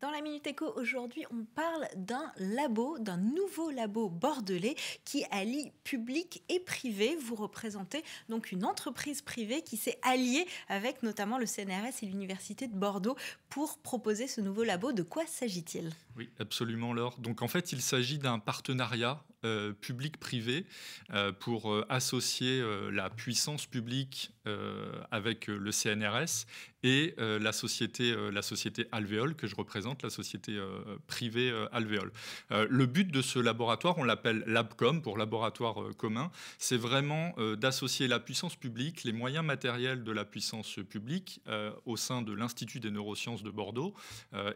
Dans la Minute Éco, aujourd'hui, on parle d'un labo, d'un nouveau labo bordelais qui allie public et privé. Vous représentez donc une entreprise privée qui s'est alliée avec notamment le CNRS et l'Université de Bordeaux pour proposer ce nouveau labo. De quoi s'agit-il? Oui, absolument, Laure. Donc en fait, il s'agit d'un partenariat euh, public-privé euh, pour euh, associer la puissance publique avec le CNRS et la société, la société Alvéole que je représente, la société privée Alvéole. le but de ce laboratoire, on l'appelle LabCom pour laboratoire commun, c'est vraiment d'associer la puissance publique, les moyens matériels de la puissance publique au sein de l'Institut des neurosciences de Bordeaux,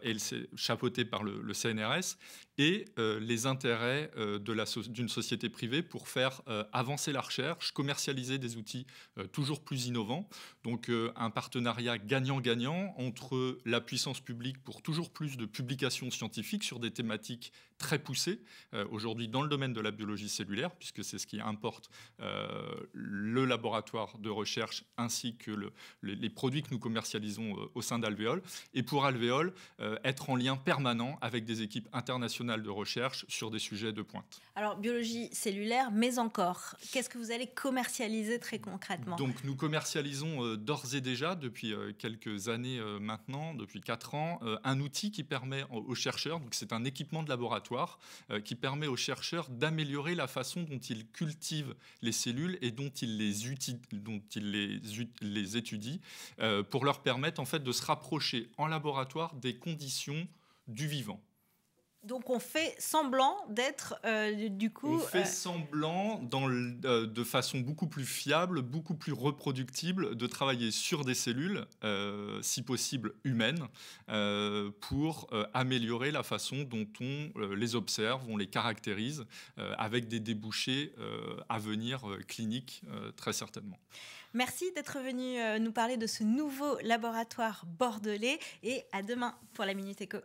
et chapeauté par le, le, CNRS, et les intérêts de la d'une société privée pour faire euh, avancer la recherche, commercialiser des outils euh, toujours plus innovants. Donc euh, un partenariat gagnant-gagnant entre la puissance publique pour toujours plus de publications scientifiques sur des thématiques très poussées, aujourd'hui dans le domaine de la biologie cellulaire, puisque c'est ce qui importe le laboratoire de recherche ainsi que le, les, produits que nous commercialisons au sein d'Alvéole. Et pour Alvéole, être en lien permanent avec des équipes internationales de recherche sur des sujets de pointe. Alors, biologie cellulaire, mais encore, qu'est-ce que vous allez commercialiser très concrètement? Donc, nous commercialisons euh, d'ores et déjà, depuis euh, quelques années euh, maintenant, depuis 4 ans, un outil qui permet aux chercheurs, donc c'est un équipement de laboratoire, qui permet aux chercheurs d'améliorer la façon dont ils cultivent les cellules et dont ils les, les, étudient, pour leur permettre en fait de se rapprocher en laboratoire des conditions du vivant. Donc on fait semblant d'être euh, du coup. On fait euh, semblant dans euh, de façon beaucoup plus fiable, beaucoup plus reproductible, de travailler sur des cellules, si possible humaines, pour améliorer la façon dont on les observe, on les caractérise, avec des débouchés à venir cliniques très certainement. Merci d'être venu nous parler de ce nouveau laboratoire bordelais et à demain pour la Minute Éco.